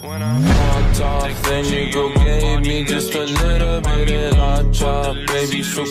When I walked off, then you go gave me just a little bit of hot chop, baby. So